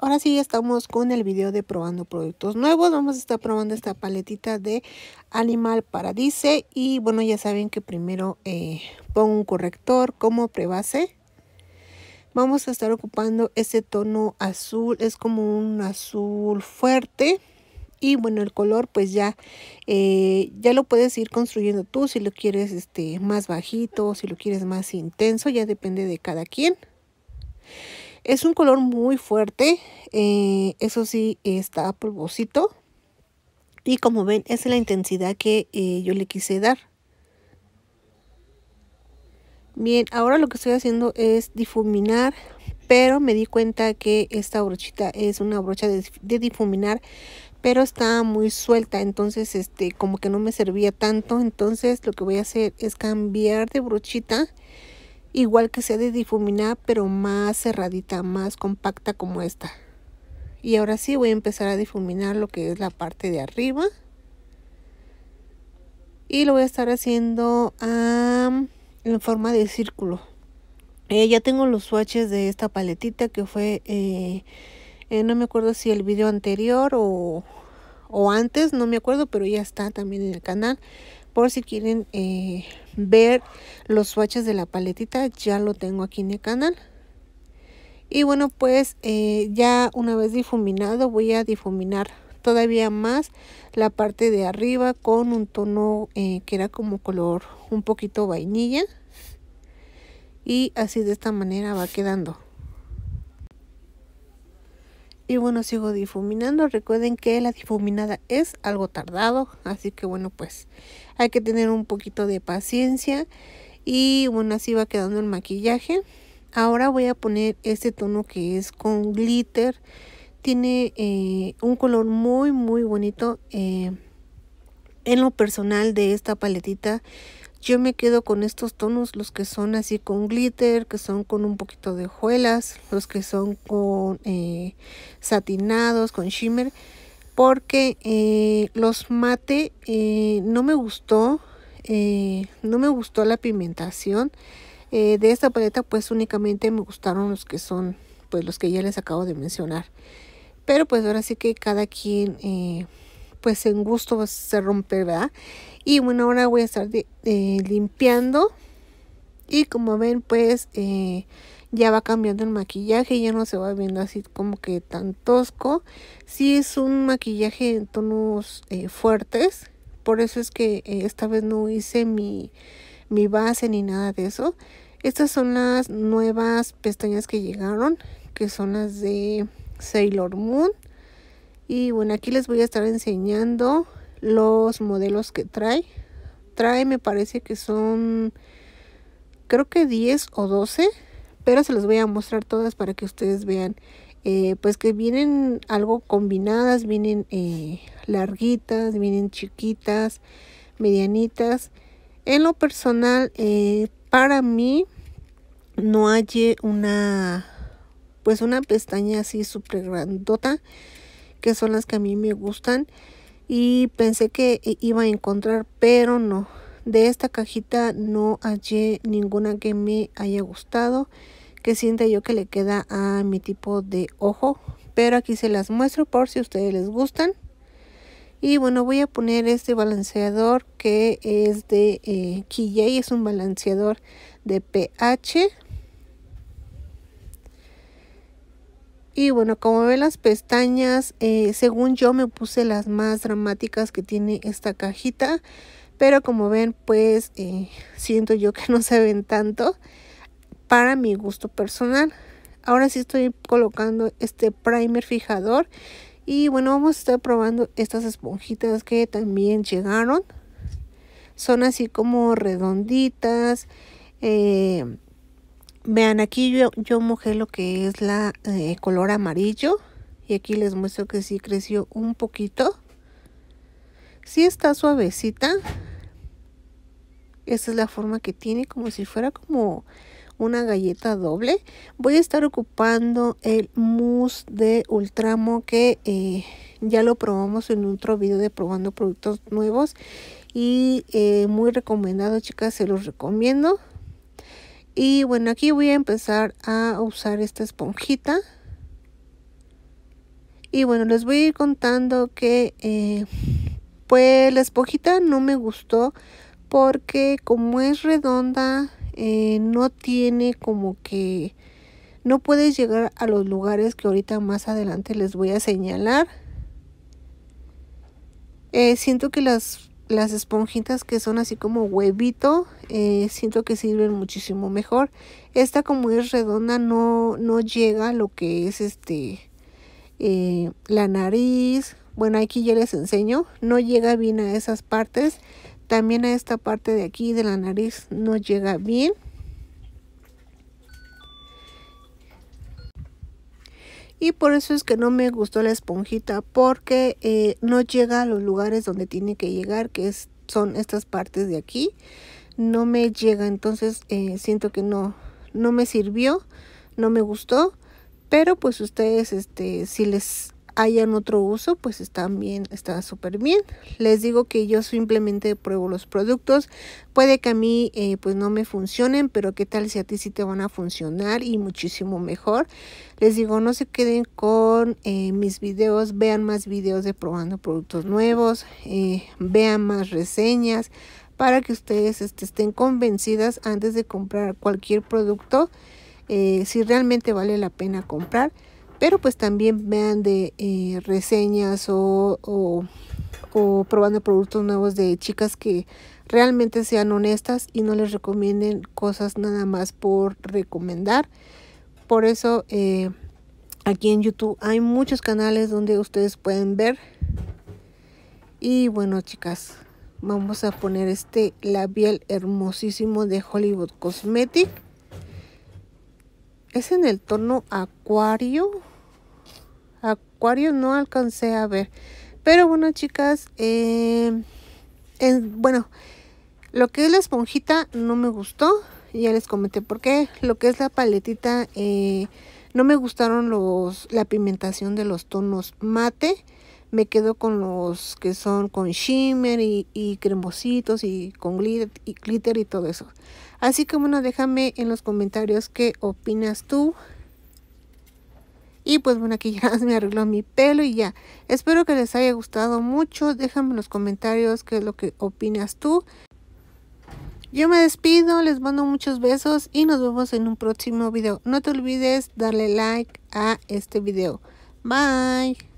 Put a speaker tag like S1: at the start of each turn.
S1: ahora sí estamos con el video de probando productos nuevos. Vamos a estar probando esta paletita de Animal Paradise. Y bueno, ya saben que primero eh, pongo un corrector como prebase. Vamos a estar ocupando este tono azul, es como un azul fuerte. Y bueno, el color pues ya, eh, ya lo puedes ir construyendo tú si lo quieres este, más bajito, si lo quieres más intenso, ya depende de cada quien. Es un color muy fuerte, eh, eso sí está a propósito. Y como ven, es la intensidad que eh, yo le quise dar. Bien, ahora lo que estoy haciendo es difuminar, pero me di cuenta que esta brochita es una brocha de, de difuminar, pero está muy suelta, entonces este como que no me servía tanto, entonces lo que voy a hacer es cambiar de brochita igual que sea de difuminar pero más cerradita más compacta como esta. Y ahora sí voy a empezar a difuminar lo que es la parte de arriba. Y lo voy a estar haciendo en forma de círculo. Eh, ya tengo los swatches de esta paletita que fue eh, eh, no me acuerdo si el video anterior o, o antes no me acuerdo pero ya está también en el canal por si quieren eh, ver los swatches de la paletita ya lo tengo aquí en el canal. Y bueno pues eh, ya una vez difuminado voy a difuminar todavía más la parte de arriba con un tono eh, que era como color un poquito vainilla. Y así de esta manera va quedando y bueno sigo difuminando. Recuerden que la difuminada es algo tardado así que bueno pues hay que tener un poquito de paciencia. Y bueno así va quedando el maquillaje. Ahora voy a poner este tono que es con glitter. Tiene eh, un color muy muy bonito eh, en lo personal de esta paletita yo me quedo con estos tonos, los que son así con glitter, que son con un poquito de hojuelas, los que son con eh, satinados, con shimmer, porque eh, los mate eh, no me gustó, no me gustó la pigmentación. de esta paleta pues únicamente me gustaron los que son pues los que ya les acabo de mencionar. Pero pues ahora sí que cada quien pues en gusto se rompe. Y bueno, ahora voy a estar limpiando. Y como ven, pues eh, ya va cambiando el maquillaje. Ya no se va viendo así como que tan tosco. Sí es un maquillaje en tonos eh, fuertes. Por eso es que eh, esta vez no hice mi, mi base ni nada de eso. Estas son las nuevas pestañas que llegaron. Que son las de Sailor Moon. Y bueno, aquí les voy a estar enseñando los modelos que trae. Trae, me parece que son, creo que 10 o 12, pero se los voy a mostrar todas para que ustedes vean. Eh, pues que vienen algo combinadas, vienen eh, larguitas, vienen chiquitas, medianitas. En lo personal, eh, para mí, no hay una, pues una pestaña así súper grandota que son las que a mí me gustan y pensé que iba a encontrar pero no. De esta cajita no hallé ninguna que me haya gustado que sienta yo que le queda a mi tipo de ojo. Pero aquí se las muestro por si ustedes les gustan. Y bueno voy a poner este balanceador que es de eh, es un balanceador de pH Y bueno, como ven las pestañas, eh, según yo me puse las más dramáticas que tiene esta cajita. Pero como ven, pues eh, siento yo que no se ven tanto para mi gusto personal. Ahora sí estoy colocando este primer fijador. Y bueno, vamos a estar probando estas esponjitas que también llegaron. Son así como redonditas. Eh, Vean, aquí yo, yo mojé lo que es la eh, color amarillo. Y aquí les muestro que sí creció un poquito. Sí está suavecita. Esta es la forma que tiene, como si fuera como una galleta doble. Voy a estar ocupando el mousse de Ultramo que eh, ya lo probamos en otro video de probando productos nuevos. Y eh, muy recomendado, chicas, se los recomiendo. Y bueno, aquí voy a empezar a usar esta esponjita. Y bueno, les voy a ir contando que eh, pues la esponjita no me gustó porque como es redonda eh, no tiene como que no puedes llegar a los lugares que ahorita más adelante les voy a señalar. Eh, siento que las, las esponjitas que son así como huevito, eh, siento que sirven muchísimo mejor. Esta como es redonda no, no llega a lo que es este la nariz. Bueno, aquí ya les enseño. No llega bien a esas partes. También a esta parte de aquí de la nariz no llega bien. Y por eso es que no me gustó la esponjita porque eh, no llega a los lugares donde tiene que llegar, que son estas partes de aquí. No me llega, entonces eh, siento que no, no me sirvió, no me gustó. Pero pues ustedes, este, si les hayan otro uso, pues están bien, está súper bien. Les digo que yo simplemente pruebo los productos. Puede que a mí eh, pues no me funcionen, pero qué tal si a ti sí te van a funcionar y muchísimo mejor. Les digo, no se queden con eh, mis videos, vean más videos de probando productos nuevos, eh, vean más reseñas para que ustedes este, estén convencidas antes de comprar cualquier producto, si realmente vale la pena comprar pero pues también vean de eh, reseñas o, o, probando productos nuevos de chicas que realmente sean honestas y no les recomienden cosas nada más por recomendar. Por eso eh, aquí en YouTube hay muchos canales donde ustedes pueden ver. Y bueno chicas, vamos a poner este labial hermosísimo de Hollywood Cosmetic. Es en el tono acuario. Acuario no alcancé a ver. Pero bueno, chicas, eh, bueno, lo que es la esponjita no me gustó. Ya les comenté por qué. Lo que es la paletita, eh, no me gustaron los la pigmentación de los tonos mate. Me quedo con los que son con shimmer y, y cremositos y con glitter y, glitter y todo eso. Así que bueno, déjame en los comentarios qué opinas tú. Y pues bueno, aquí ya me arregló mi pelo y ya. Espero que les haya gustado mucho. Déjame en los comentarios qué es lo que opinas tú. Yo me despido, les mando muchos besos y nos vemos en un próximo video. No te olvides darle like a este video. Bye.